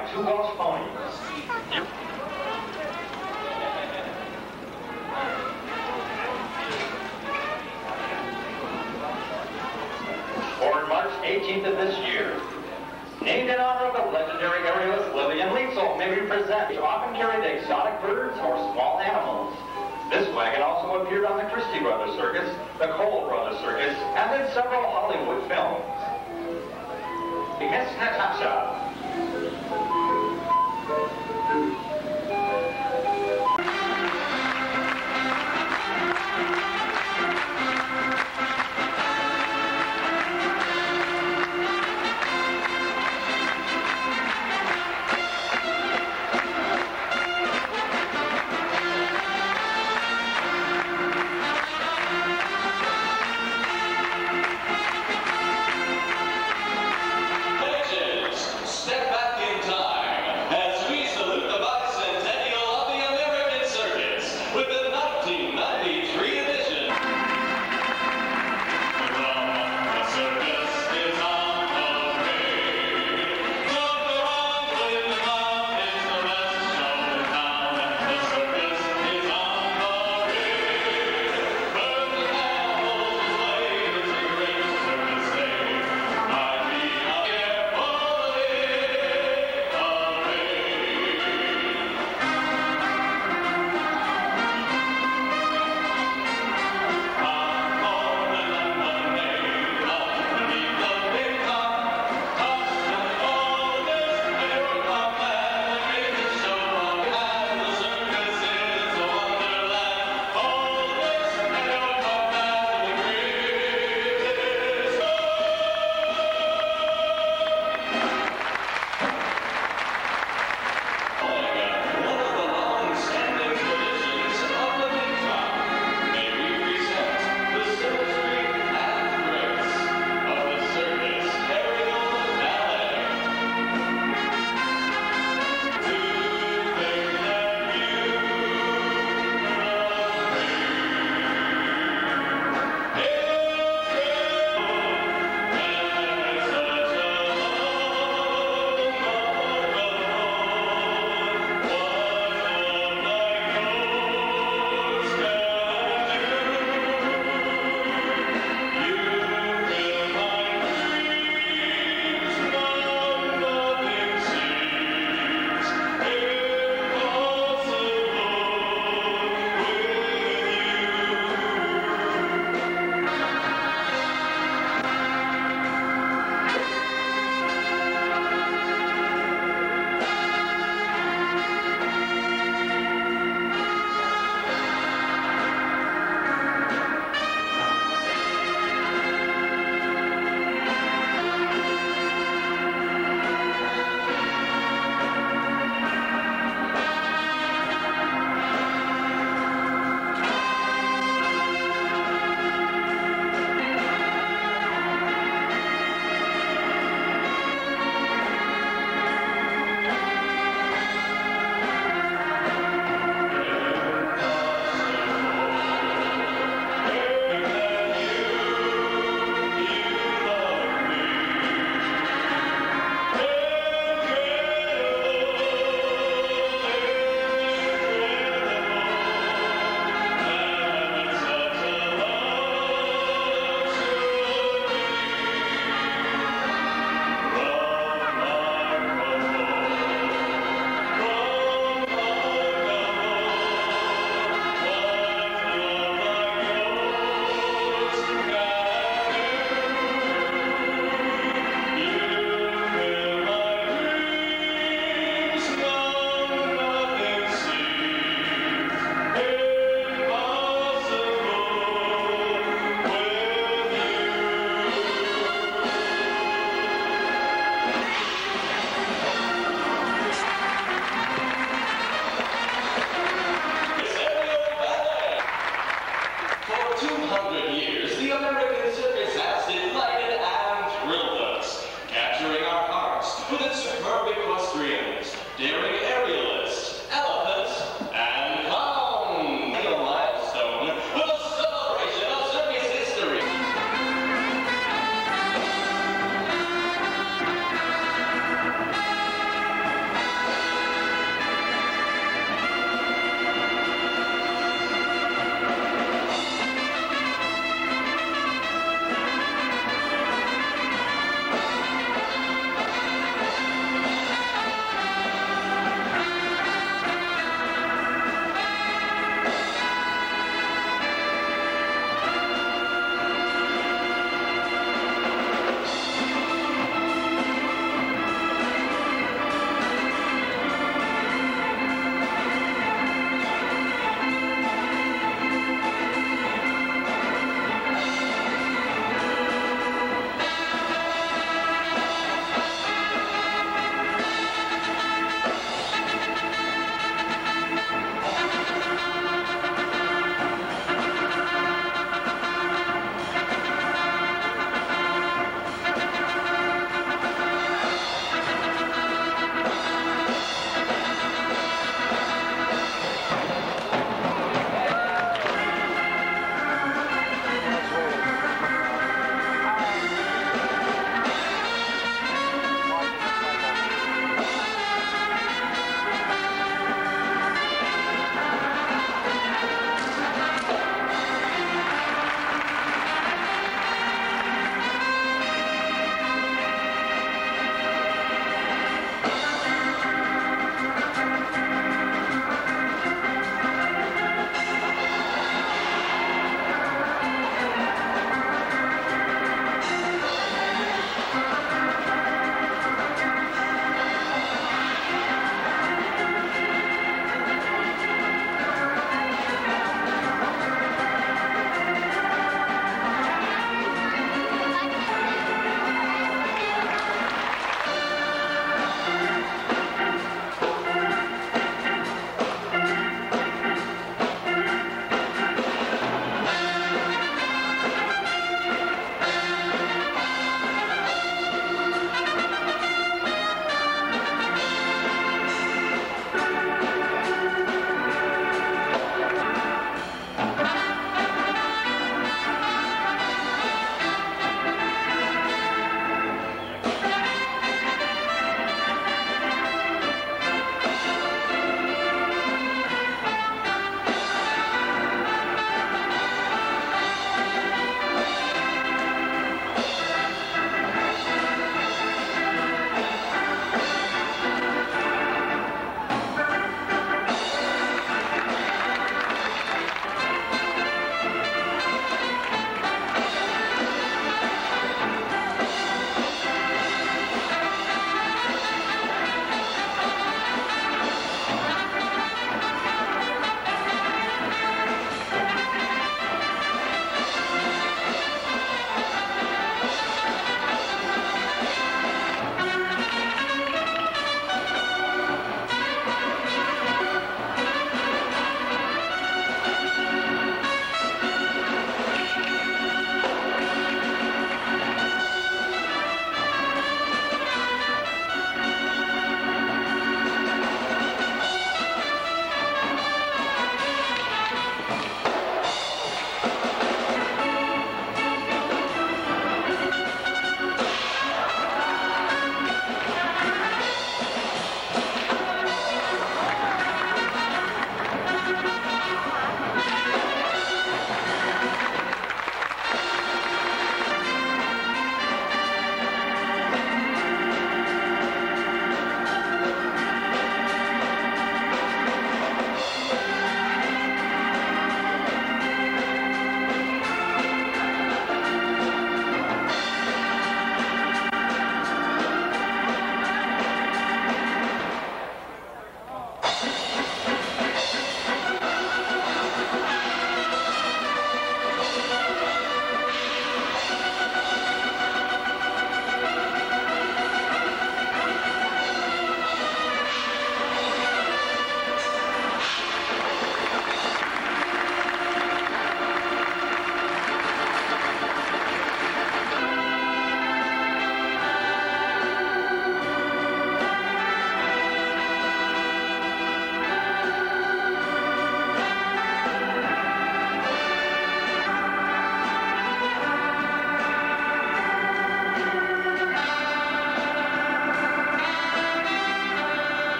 by Two Welsh Ponies. Born March 18th of this year. Named in honor of the legendary aerialist Lillian Leitzel, may we present often carried exotic birds or small animals. This wagon also appeared on the Christy Brothers Circus, the Cole Brothers Circus, and in several Hollywood films. Miss Natasha.